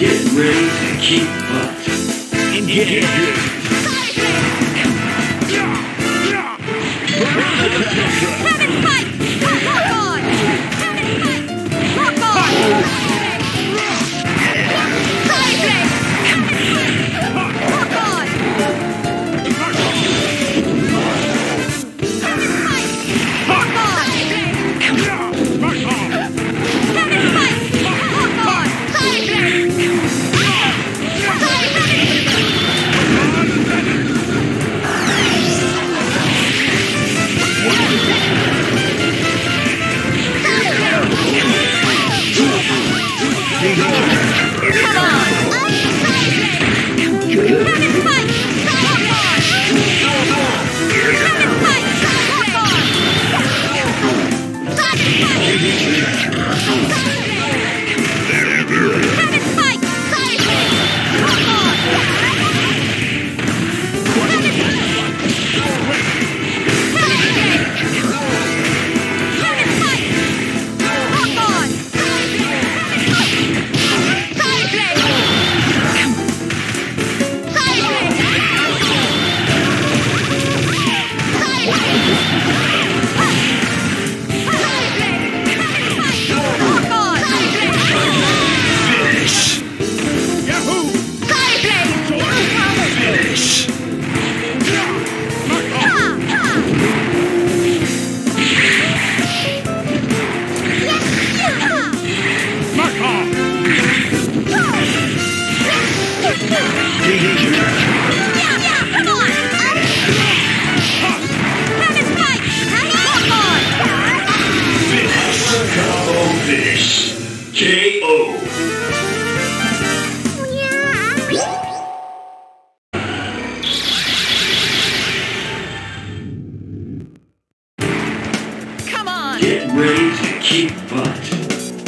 Get ready to keep up. And get hit. Having fight!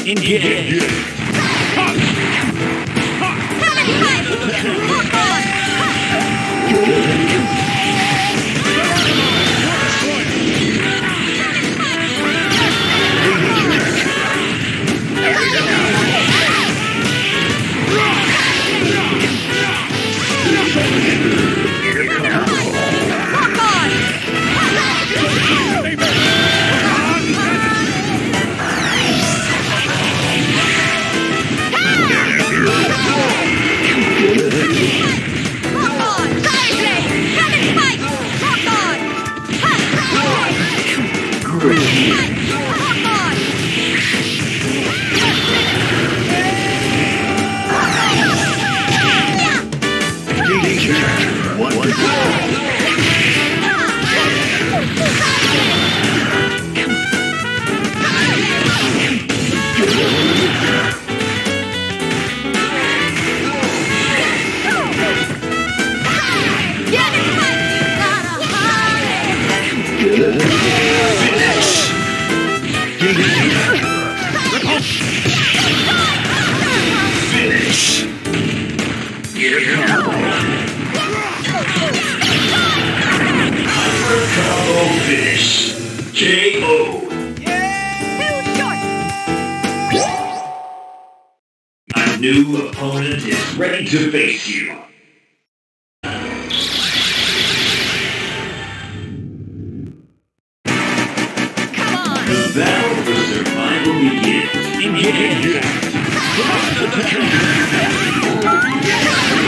in game. Here Combo finish. K.O. My new opponent is ready to face you. Come on. The battle for survival begins. Engage! Yeah!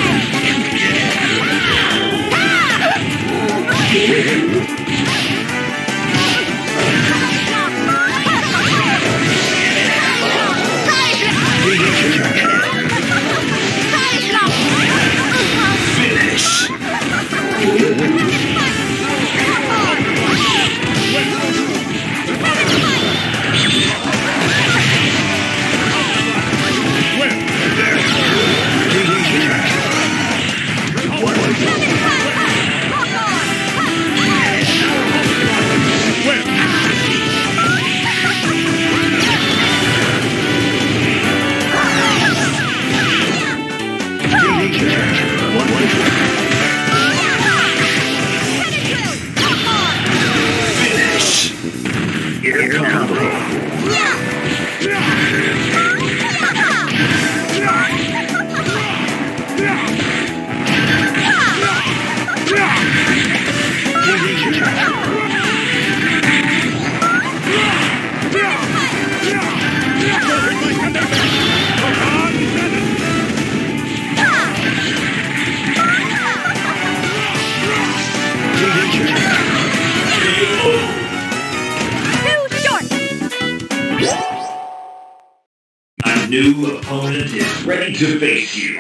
New opponent is ready to face you.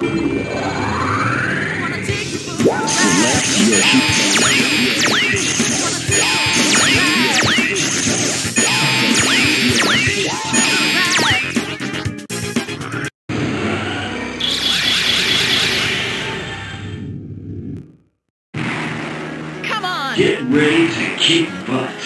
Wanna take the food? Select your. Come on! Get ready to kick butt.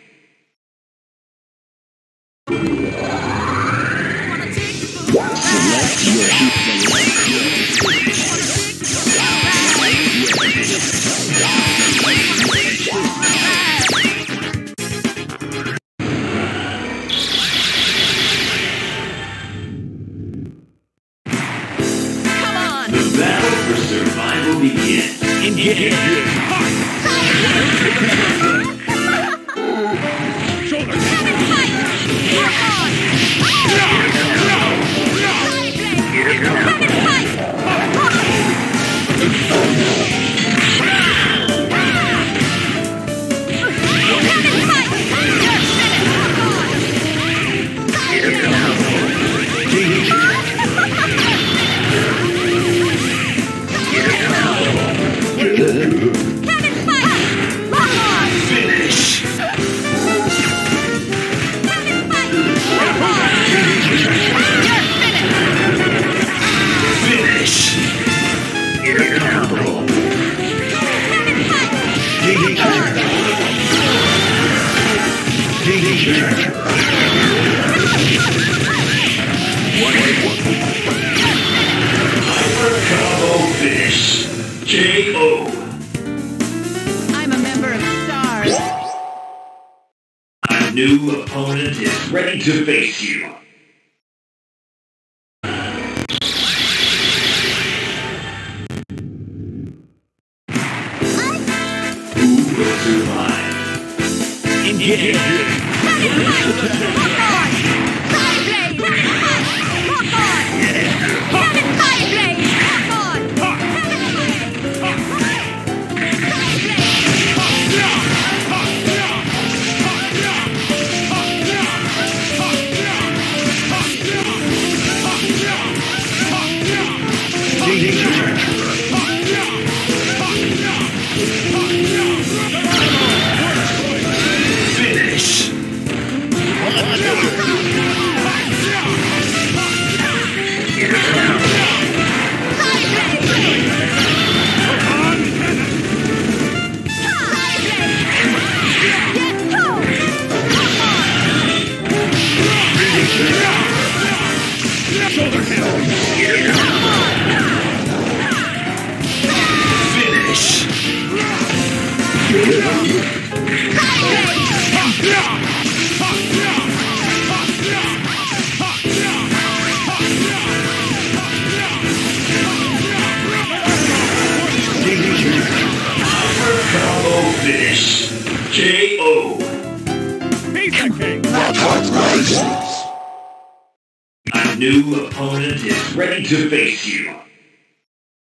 New opponent is ready to face you. Who will survive? Engage. Finish. KO. A new opponent is ready to face you.